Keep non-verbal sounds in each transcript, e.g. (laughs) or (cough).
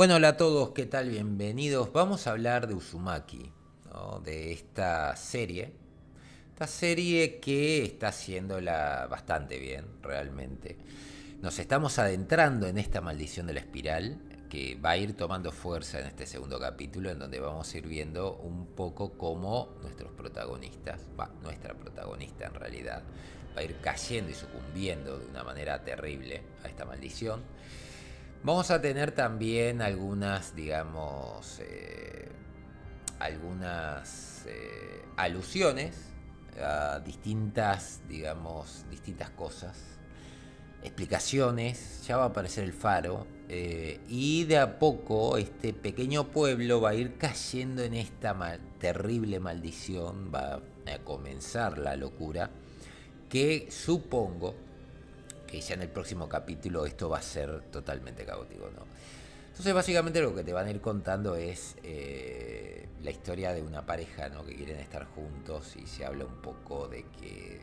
Bueno, hola a todos, ¿qué tal? Bienvenidos. Vamos a hablar de Uzumaki, de esta serie. Esta serie que está haciéndola bastante bien, realmente. Nos estamos adentrando en esta maldición de la espiral que va a ir tomando fuerza en este segundo capítulo, en donde vamos a ir viendo un poco cómo nuestros protagonistas, va, nuestra protagonista en realidad, va a ir cayendo y sucumbiendo de una manera terrible a esta maldición. Vamos a tener también algunas, digamos, eh, algunas eh, alusiones a distintas, digamos, distintas cosas, explicaciones, ya va a aparecer el faro, eh, y de a poco este pequeño pueblo va a ir cayendo en esta terrible maldición, va a comenzar la locura, que supongo que ya en el próximo capítulo esto va a ser totalmente caótico, ¿no? Entonces básicamente lo que te van a ir contando es eh, la historia de una pareja, ¿no? Que quieren estar juntos y se habla un poco de que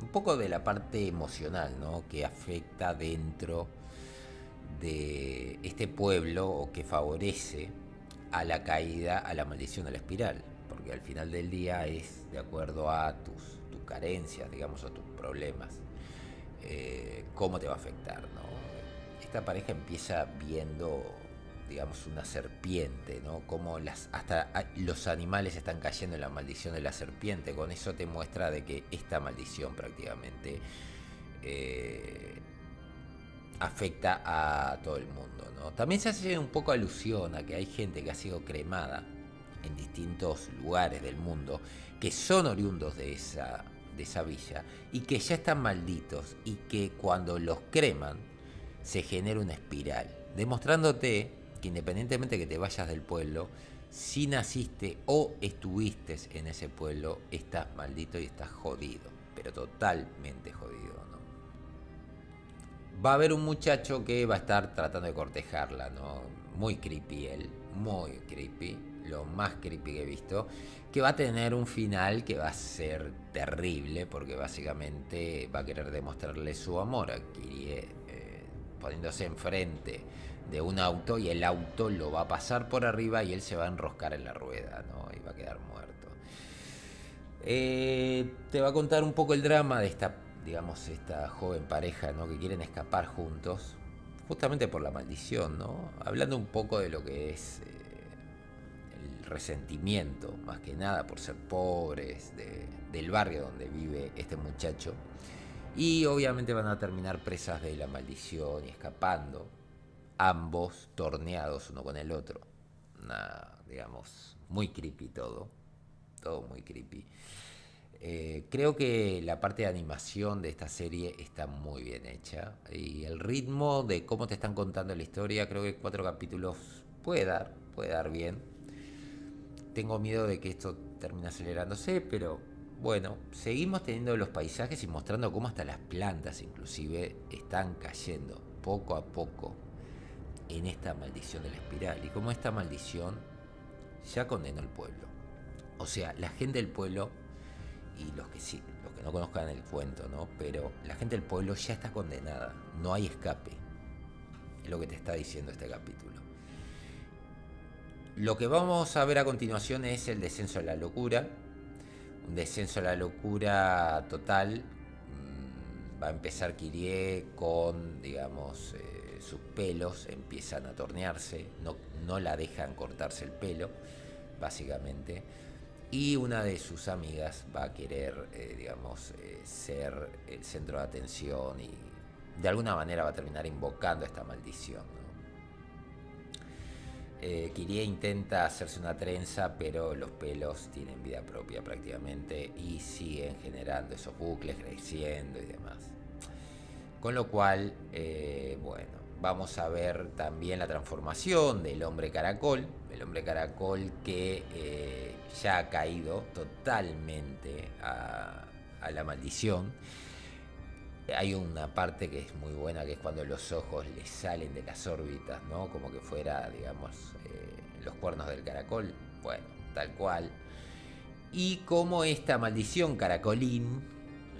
un poco de la parte emocional, ¿no? Que afecta dentro de este pueblo o que favorece a la caída, a la maldición de la espiral, porque al final del día es de acuerdo a tus, tus carencias, digamos, o tus problemas. Eh, cómo te va a afectar, ¿no? Esta pareja empieza viendo, digamos, una serpiente, ¿no? Cómo las, hasta los animales están cayendo en la maldición de la serpiente. Con eso te muestra de que esta maldición prácticamente eh, afecta a todo el mundo, ¿no? También se hace un poco alusión a que hay gente que ha sido cremada en distintos lugares del mundo que son oriundos de esa de esa villa y que ya están malditos y que cuando los creman se genera una espiral, demostrándote que independientemente que te vayas del pueblo, si naciste o estuviste en ese pueblo, estás maldito y estás jodido, pero totalmente jodido, ¿no? Va a haber un muchacho que va a estar tratando de cortejarla, ¿no? Muy creepy él, muy creepy lo más creepy que he visto, que va a tener un final que va a ser terrible, porque básicamente va a querer demostrarle su amor a Kirie, eh, poniéndose enfrente de un auto y el auto lo va a pasar por arriba y él se va a enroscar en la rueda, ¿no? Y va a quedar muerto. Eh, te va a contar un poco el drama de esta, digamos, esta joven pareja, ¿no? Que quieren escapar juntos, justamente por la maldición, ¿no? Hablando un poco de lo que es eh, resentimiento, más que nada por ser pobres, del barrio donde vive este muchacho. Y obviamente van a terminar presas de la maldición y escapando, ambos torneados uno con el otro. digamos, muy creepy todo, todo muy creepy. Eh, creo que la parte de animación de esta serie está muy bien hecha y el ritmo de cómo te están contando la historia, creo que cuatro capítulos puede dar, puede dar bien tengo miedo de que esto termine acelerándose, pero bueno, seguimos teniendo los paisajes y mostrando cómo hasta las plantas inclusive están cayendo poco a poco en esta maldición de la espiral y cómo esta maldición ya condenó el pueblo. O sea, la gente del pueblo y los que sí, los que no conozcan el cuento, ¿no? Pero la gente del pueblo ya está condenada, no hay escape. Es lo que te está diciendo este capítulo. Lo que vamos a ver a continuación es el descenso a la locura. Un descenso a la locura total. Mm, va a empezar Kirie con, digamos, eh, sus pelos empiezan a tornearse. No, la dejan cortarse el pelo, básicamente. Y una de sus amigas va a querer, eh, digamos, eh, ser el centro de atención y de alguna manera va a terminar invocando esta maldición. Eh, Kirie intenta hacerse una trenza, pero los pelos tienen vida propia prácticamente y siguen generando esos bucles, creciendo y demás. Con lo cual, eh, bueno, vamos a ver también la transformación del hombre caracol, el hombre caracol que eh, ya ha caído totalmente a la maldición hay una parte que es muy buena, que es cuando los ojos le salen de las órbitas, ¿no? Como que fuera, digamos, eh, los cuernos del caracol. Bueno, tal cual. Y como esta maldición caracolín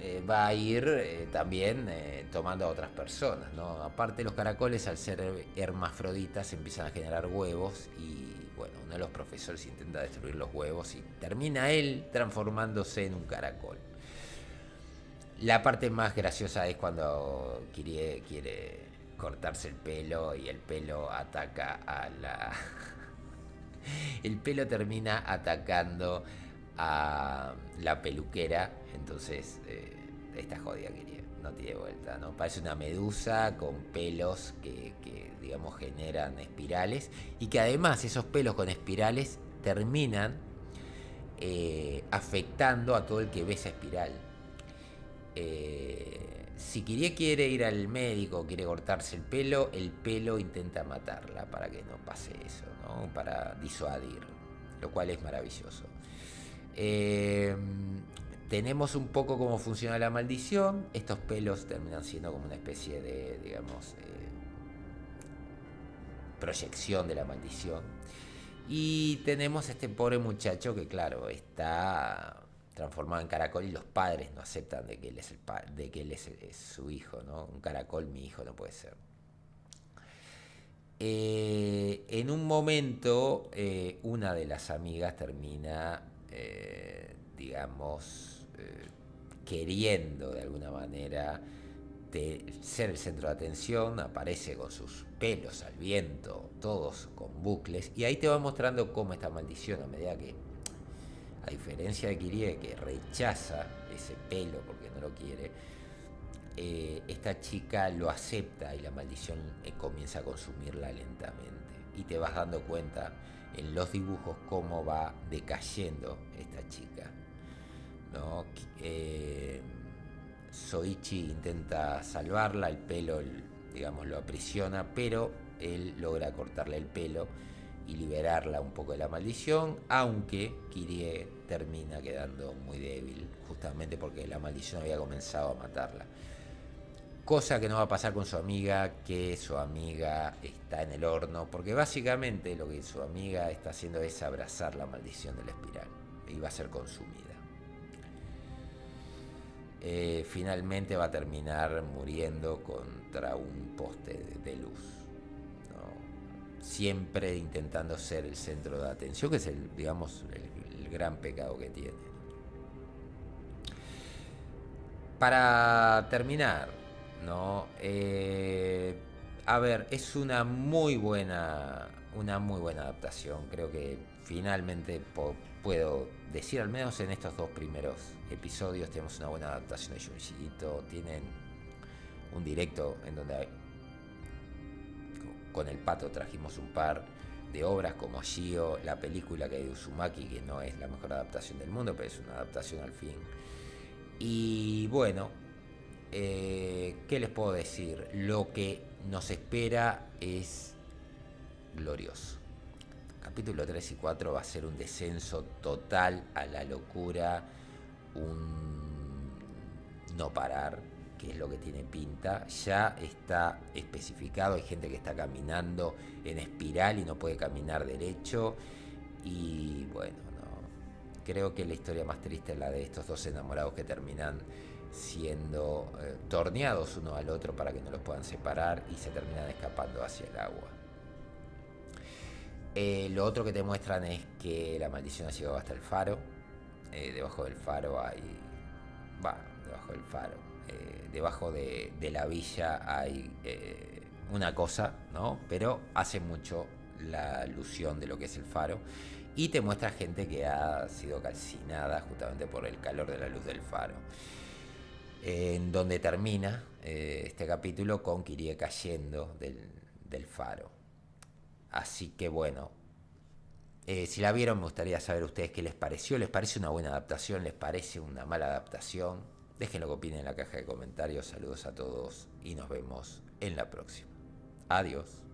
eh, va a ir eh, también tomando a otras personas. ¿no? Aparte los caracoles al ser hermafroditas empiezan a generar huevos y bueno, uno de los profesores intenta destruir los huevos y termina él transformándose en un caracol. La parte más graciosa es cuando Kirie quiere cortarse el pelo y el pelo ataca a la... (laughs) el pelo termina atacando a la peluquera, entonces eh, esta jodida Kirie, no tiene vuelta, ¿no? Parece una medusa con pelos que, digamos generan espirales y que además esos pelos con espirales terminan eh, afectando a todo el que ve esa espiral. Eh, si Kirie quiere ir al médico, quiere cortarse el pelo, el pelo intenta matarla para que no pase eso, ¿no? para disuadir, lo cual es maravilloso. Eh, tenemos un poco cómo funciona la maldición. Estos pelos terminan siendo como una especie de, digamos, eh, proyección de la maldición. Y tenemos este pobre muchacho que, claro, está transformado en caracol y los padres no aceptan de que él es, el de que él es, su hijo, ¿no? Un caracol, mi hijo, no puede ser. Eh, en un momento, eh, una de las amigas termina, eh, digamos, queriendo de alguna manera de ser el centro de atención, aparece con sus pelos al viento, todos con bucles, y ahí te va mostrando cómo esta maldición, a medida que a diferencia de Kirie, que rechaza ese pelo porque no lo quiere, eh, esta chica lo acepta y la maldición eh, comienza a consumirla lentamente. Y te vas dando cuenta en los dibujos cómo va decayendo esta chica. ¿no? Eh, Soichi intenta salvarla, el pelo, digamos, lo aprisiona, pero él logra cortarle el pelo y liberarla un poco de la maldición, aunque Kirie termina quedando muy débil, justamente porque la maldición había comenzado a matarla. Cosa que no va a pasar con su amiga, que su amiga está en el horno, porque básicamente lo que su amiga está haciendo es abrazar la maldición de la espiral y va a ser consumida. Eh, finalmente va a terminar muriendo contra un poste de luz siempre intentando ser el centro de atención, que es el, digamos, el, gran pecado que tiene. Para terminar, ¿no? Eh, a ver, es una muy buena, una muy buena adaptación. Creo que finalmente puedo decir, al menos en estos dos primeros episodios, tenemos una buena adaptación de Junji Tienen un directo en donde con el pato trajimos un par de obras como Shio, la película que hay de Uzumaki, que no es la mejor adaptación del mundo, pero es una adaptación al fin. Y bueno, eh, ¿qué les puedo decir? Lo que nos espera es glorioso. Capítulo 3 y 4 va a ser un descenso total a la locura, un no parar que es lo que tiene pinta, ya está especificado, hay gente que está caminando en espiral y no puede caminar derecho y bueno, creo que la historia más triste es la de estos dos enamorados que terminan siendo eh, torneados uno al otro para que no los puedan separar y se terminan escapando hacia el agua. Eh, lo otro que te muestran es que la maldición ha llegado hasta el faro. Eh, debajo del faro hay. Va, debajo del faro eh, debajo de, la villa hay eh, una cosa, ¿no? Pero hace mucho la alusión de lo que es el faro y te muestra gente que ha sido calcinada justamente por el calor de la luz del faro. En donde termina eh, este capítulo con Kirie cayendo del, faro. Así que bueno, si la vieron me gustaría saber ustedes qué les pareció. ¿Les parece una buena adaptación? ¿Les parece una mala adaptación? Dejen lo que opinen en la caja de comentarios. Saludos a todos y nos vemos en la próxima. Adiós.